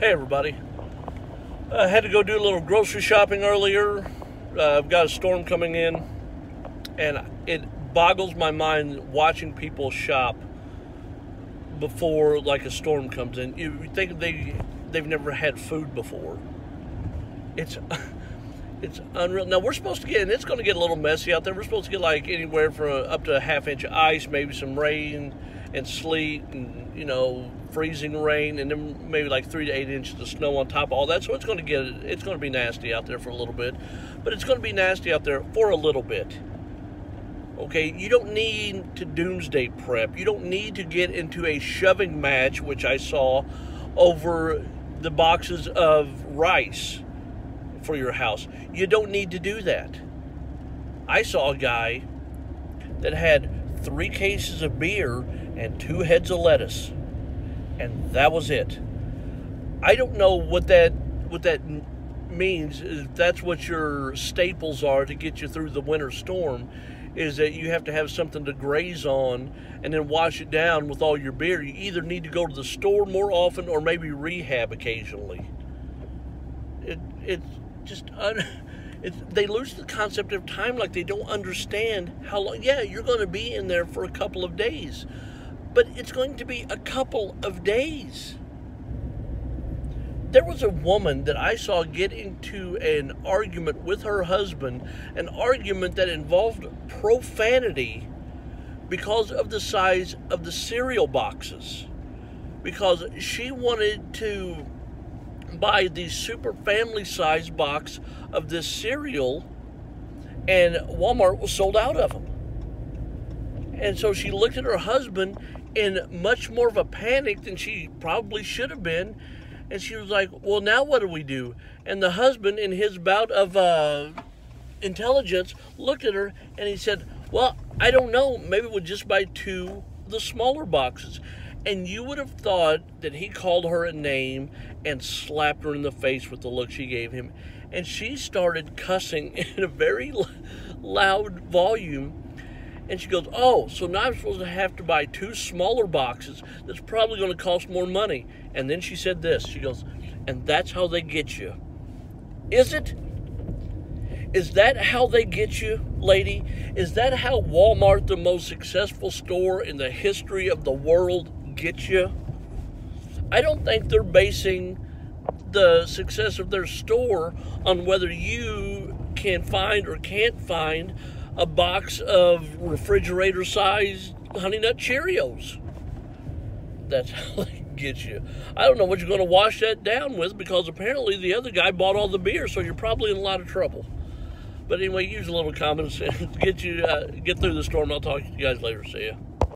Hey, everybody. I had to go do a little grocery shopping earlier. Uh, I've got a storm coming in, and it boggles my mind watching people shop before like a storm comes in. You think they they've never had food before. It's it's unreal. Now we're supposed to get, and it's going to get a little messy out there. We're supposed to get like anywhere from up to a half inch of ice, maybe some rain and sleet, and you know freezing rain, and then maybe like three to eight inches of snow on top of all that. So it's going to get it's going to be nasty out there for a little bit, but it's going to be nasty out there for a little bit. Okay, you don't need to doomsday prep. You don't need to get into a shoving match, which I saw over the boxes of rice for your house. You don't need to do that. I saw a guy that had three cases of beer and two heads of lettuce and that was it. I don't know what that what that means. If that's what your staples are to get you through the winter storm. Is that you have to have something to graze on and then wash it down with all your beer. You either need to go to the store more often or maybe rehab occasionally. It it's just un, it's, they lose the concept of time like they don't understand how long. Yeah, you're going to be in there for a couple of days but it's going to be a couple of days. There was a woman that I saw get into an argument with her husband, an argument that involved profanity because of the size of the cereal boxes. Because she wanted to buy the super family size box of this cereal, and Walmart was sold out of them. And so she looked at her husband in much more of a panic than she probably should have been. And she was like, Well, now what do we do? And the husband, in his bout of uh, intelligence, looked at her and he said, Well, I don't know. Maybe we'll just buy two the smaller boxes. And you would have thought that he called her a name and slapped her in the face with the look she gave him. And she started cussing in a very loud volume and she goes, Oh, so now I'm supposed to have to buy two smaller boxes that's probably going to cost more money. And then she said this She goes, And that's how they get you. Is it? Is that how they get you, lady? Is that how Walmart, the most successful store in the history of the world, gets you? I don't think they're basing the success of their store on whether you can find or can't find a box of refrigerator sized Honey Nut Cheerios. That's how they get you. I don't know what you're going to wash that down with because apparently the other guy bought all the beer, so you're probably in a lot of trouble. But anyway, use a little common sense. Get you uh, get through the storm. I'll talk to you guys later. See ya.